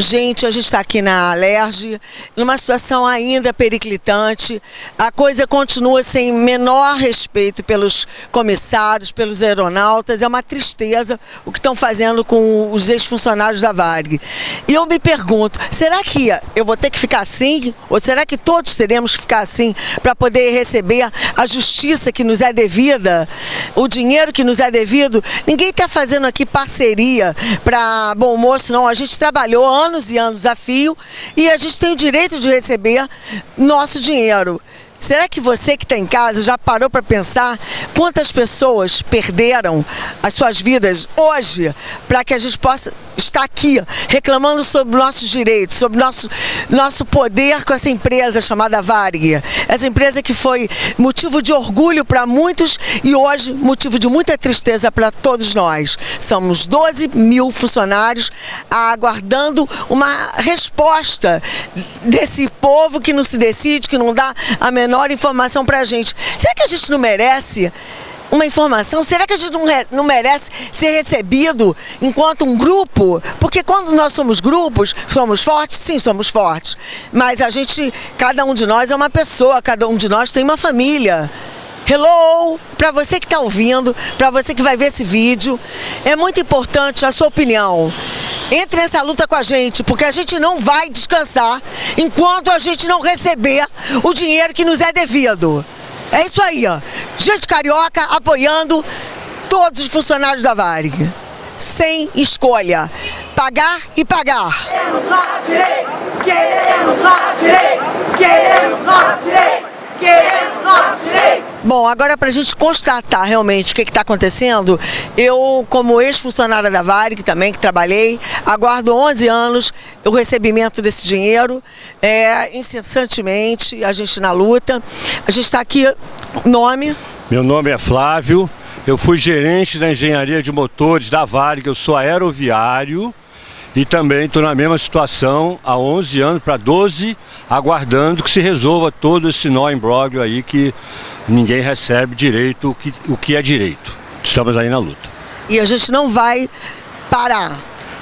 Gente, a gente está aqui na Alerj, numa situação ainda periclitante. A coisa continua sem menor respeito pelos comissários, pelos aeronautas. É uma tristeza o que estão fazendo com os ex-funcionários da Varg. E eu me pergunto, será que eu vou ter que ficar assim? Ou será que todos teremos que ficar assim para poder receber a justiça que nos é devida, o dinheiro que nos é devido? Ninguém está fazendo aqui parceria para bom moço, não. A gente trabalhou anos anos e anos a fio e a gente tem o direito de receber nosso dinheiro. Será que você que está em casa já parou para pensar quantas pessoas perderam as suas vidas hoje para que a gente possa estar aqui reclamando sobre nossos direitos, sobre nosso, nosso poder com essa empresa chamada Varig? Essa empresa que foi motivo de orgulho para muitos e hoje motivo de muita tristeza para todos nós. Somos 12 mil funcionários aguardando uma resposta desse povo que não se decide, que não dá a menor menor informação para a gente. Será que a gente não merece uma informação? Será que a gente não, não, merece ser recebido enquanto um grupo? Porque quando nós somos grupos, somos fortes? Sim, somos fortes. Mas a gente, cada um de nós é uma pessoa, cada um de nós tem uma família. Hello! Para você que está ouvindo, para você que vai ver esse vídeo, é muito importante a sua opinião. Entre nessa luta com a gente, porque a gente não vai descansar enquanto a gente não receber o dinheiro que nos é devido. É isso aí, ó. Gente carioca apoiando todos os funcionários da Varig. Sem escolha. Pagar e pagar. Queremos nosso direito! Queremos nosso direito! Queremos nosso direito! Queremos nosso direito! Bom, agora para a gente constatar realmente o que está acontecendo, eu, como ex-funcionária da Varig também, que trabalhei, aguardo 11 anos o recebimento desse dinheiro, é, incessantemente, a gente na luta. A gente está aqui, nome? Meu nome é Flávio, eu fui gerente da engenharia de motores da Varig, eu sou aeroviário. E também estou na mesma situação há 11 anos para 12, aguardando que se resolva todo esse nó imbróglio aí que ninguém recebe direito o que, o que é direito. Estamos aí na luta. E a gente não vai parar.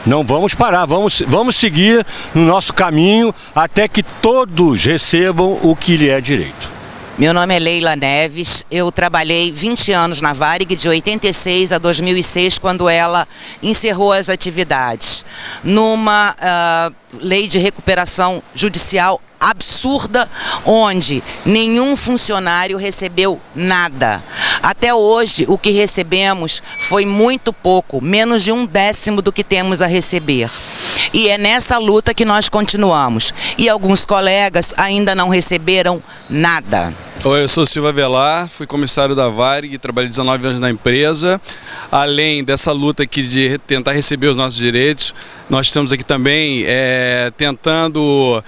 Não vamos parar, vamos, vamos seguir no nosso caminho até que todos recebam o que lhe é direito. Meu nome é Leila Neves, eu trabalhei 20 anos na Varig, de 86 a 2006, quando ela encerrou as atividades. Numa uh, lei de recuperação judicial absurda, onde nenhum funcionário recebeu nada. Até hoje, o que recebemos foi muito pouco, menos de um décimo do que temos a receber. E é nessa luta que nós continuamos. E alguns colegas ainda não receberam nada. Oi, eu sou Silva Velar, fui comissário da Varig, trabalhei 19 anos na empresa. Além dessa luta aqui de tentar receber os nossos direitos, nós estamos aqui também é, tentando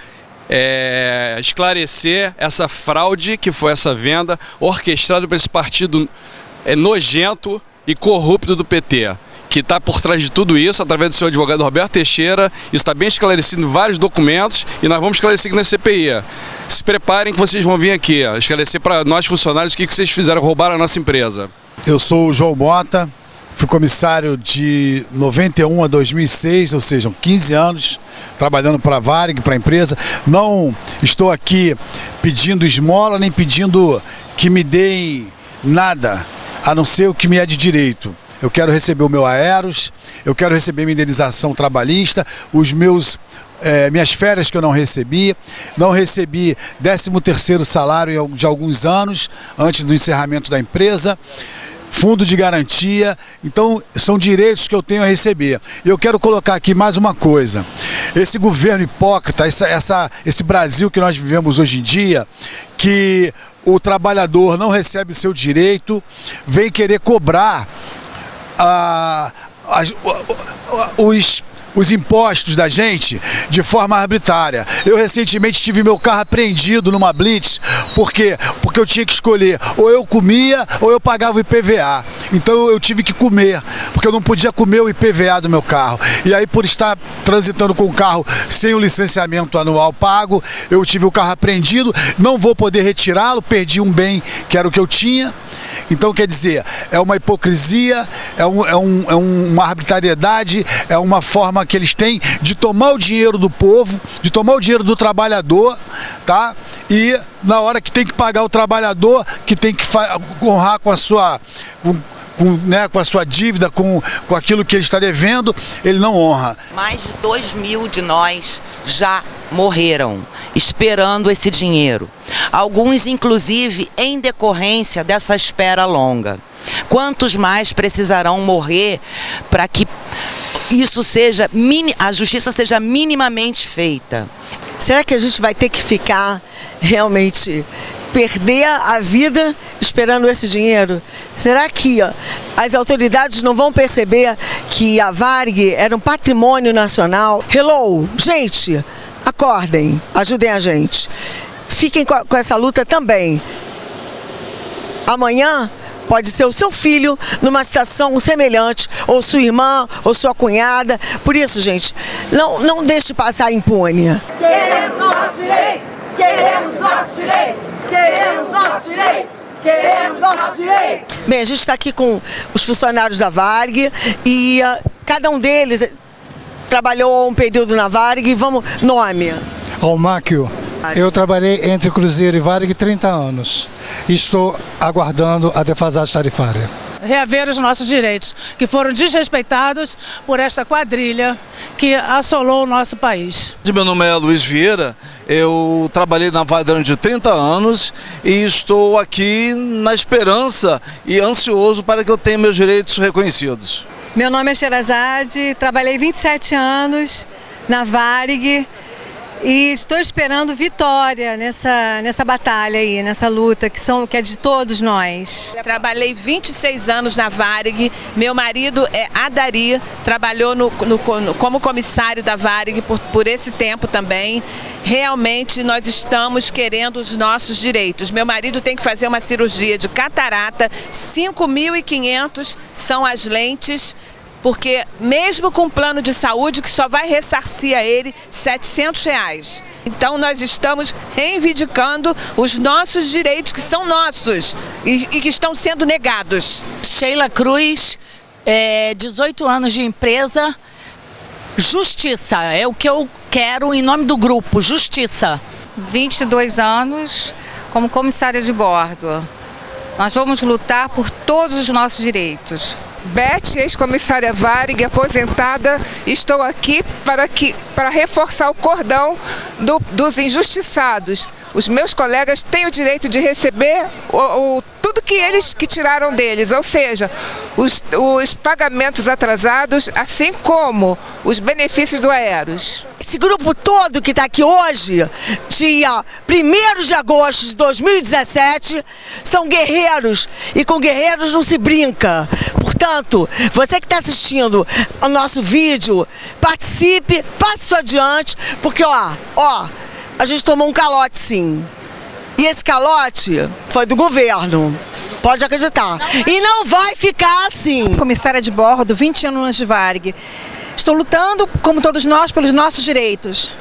é, esclarecer essa fraude que foi essa venda orquestrada por esse partido é, nojento e corrupto do PT que está por trás de tudo isso, através do seu advogado Roberto Teixeira. Isso está bem esclarecido em vários documentos e nós vamos esclarecer aqui na CPI. Se preparem que vocês vão vir aqui esclarecer para nós funcionários o que, que vocês fizeram, roubar a nossa empresa. Eu sou o João Mota, fui comissário de 91 a 2006, ou seja, 15 anos trabalhando para a Varig, para a empresa. Não estou aqui pedindo esmola nem pedindo que me deem nada, a não ser o que me é de direito. Eu quero receber o meu aeros, eu quero receber minha indenização trabalhista, os meus é, minhas férias que eu não recebi, não recebi 13 terceiro salário de alguns anos antes do encerramento da empresa fundo de garantia. Então, são direitos que eu tenho a receber. E eu quero colocar aqui mais uma coisa. Esse governo hipócrita, essa, essa, esse Brasil que nós vivemos hoje em dia, que o trabalhador não recebe seu direito, vem querer cobrar a, a, a, os os impostos da gente de forma arbitrária. Eu recentemente tive meu carro apreendido numa blitz, por quê? Porque eu tinha que escolher, ou eu comia ou eu pagava o IPVA. Então eu tive que comer, porque eu não podia comer o IPVA do meu carro. E aí por estar transitando com o carro sem o licenciamento anual pago, eu tive o carro apreendido, não vou poder retirá-lo, perdi um bem que era o que eu tinha Então, quer dizer, é uma hipocrisia, é, um, é, um, é uma arbitrariedade, é uma forma que eles têm de tomar o dinheiro do povo, de tomar o dinheiro do trabalhador, tá? E na hora que tem que pagar o trabalhador, que tem que honrar com a sua. Com, com, né, com a sua dívida, com, com aquilo que ele está devendo, ele não honra. Mais de 2 mil de nós já morreram esperando esse dinheiro. Alguns, inclusive, em decorrência dessa espera longa. Quantos mais precisarão morrer para que isso seja a justiça seja minimamente feita? Será que a gente vai ter que ficar realmente perder a vida esperando esse dinheiro? Será que ó, as autoridades não vão perceber que a Varg era um patrimônio nacional? Hello, gente, acordem, ajudem a gente. Fiquem com, essa luta também. Amanhã pode ser o seu filho numa situação semelhante, ou sua irmã, ou sua cunhada. Por isso, gente, não, não deixe passar impune. Queremos nosso direito! Queremos nosso direito! Queremos nosso direito! Queremos nosso direito! Bem, a gente está aqui com os funcionários da Varg e uh, cada um deles trabalhou um período na Varg. Vamos, nome? Almáquio. Eu trabalhei entre Cruzeiro e Varig 30 anos. Estou aguardando a defasagem tarifária. Reaver os nossos direitos, que foram desrespeitados por esta quadrilha que assolou o nosso país. Meu nome é Luiz Vieira, eu trabalhei na Vale durante 30 anos e estou aqui na esperança e ansioso para que eu tenha meus direitos reconhecidos. Meu nome é Sherazade, trabalhei 27 anos na Varig e estou esperando vitória nessa, nessa batalha aí, nessa luta que, são, que é de todos nós. Trabalhei 26 anos na Varig, meu marido é Adari, trabalhou no, no, como comissário da Varig por, por esse tempo também. Realmente nós estamos querendo os nossos direitos. Meu marido tem que fazer uma cirurgia de catarata, 5.500 são as lentes porque mesmo com plano de saúde que só vai ressarcir a ele 700 reais. Então nós estamos reivindicando os nossos direitos que são nossos e, e que estão sendo negados. Sheila Cruz, é, 18 anos de empresa, justiça, é o que eu quero em nome do grupo, justiça. 22 anos como comissária de bordo. Nós vamos lutar por todos os nossos direitos. Beth, ex-comissária Varig, aposentada, estou aqui para, que, para reforçar o cordão do, dos injustiçados. Os meus colegas têm o direito de receber o, o tudo que eles que tiraram deles, ou seja, os, os pagamentos atrasados, assim como os benefícios do Aeros. Esse grupo todo que está aqui hoje, dia 1 de agosto de 2017, são guerreiros e com guerreiros não se brinca. Portanto, você que está assistindo ao nosso vídeo, participe, passe isso adiante, porque ó, ó, a gente tomou um calote sim. E esse calote foi do governo. Pode acreditar. E não vai ficar assim. Comissária de bordo, 20 anos de Varg. Estou lutando, como todos nós, pelos nossos direitos.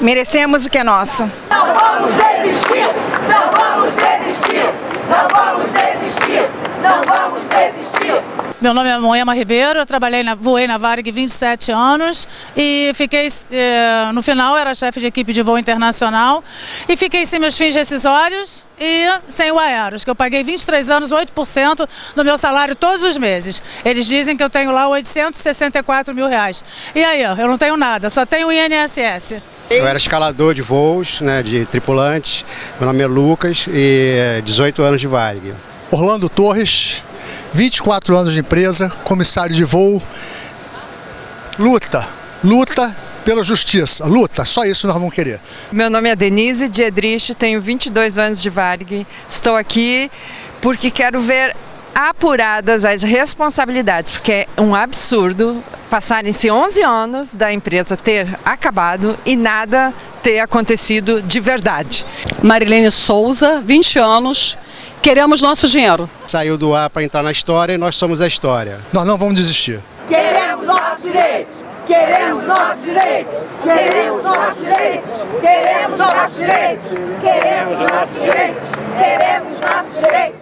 Merecemos o que é nosso. Não vamos desistir! Não vamos desistir! Não vamos desistir! Não vamos desistir! Meu nome é Moema Ribeiro, eu trabalhei na, voei na Varig 27 anos e fiquei, eh, no final era chefe de equipe de voo internacional e fiquei sem meus fins rescisórios e sem o Aeros, que eu paguei 23 anos, 8% do meu salário todos os meses. Eles dizem que eu tenho lá 864 mil reais. E aí, eu não tenho nada, só tenho o INSS. Eu era escalador de voos, né, de tripulantes. Meu nome é Lucas e 18 anos de Varig. Orlando Torres, 24 anos de empresa, comissário de voo. Luta, luta pela justiça, luta, só isso nós vamos querer. Meu nome é Denise Diedrich, tenho 22 anos de Varg. Estou aqui porque quero ver apuradas as responsabilidades, porque é um absurdo passarem-se 11 anos da empresa ter acabado e nada ter acontecido de verdade. Marilene Souza, 20 anos, Queremos nosso dinheiro. Saiu do ar para entrar na história e nós somos a história. Nós não vamos desistir. Queremos nossos direitos! Queremos nossos direitos! Queremos nossos direitos! Queremos nossos direitos! Queremos nossos direitos! Queremos nossos direitos!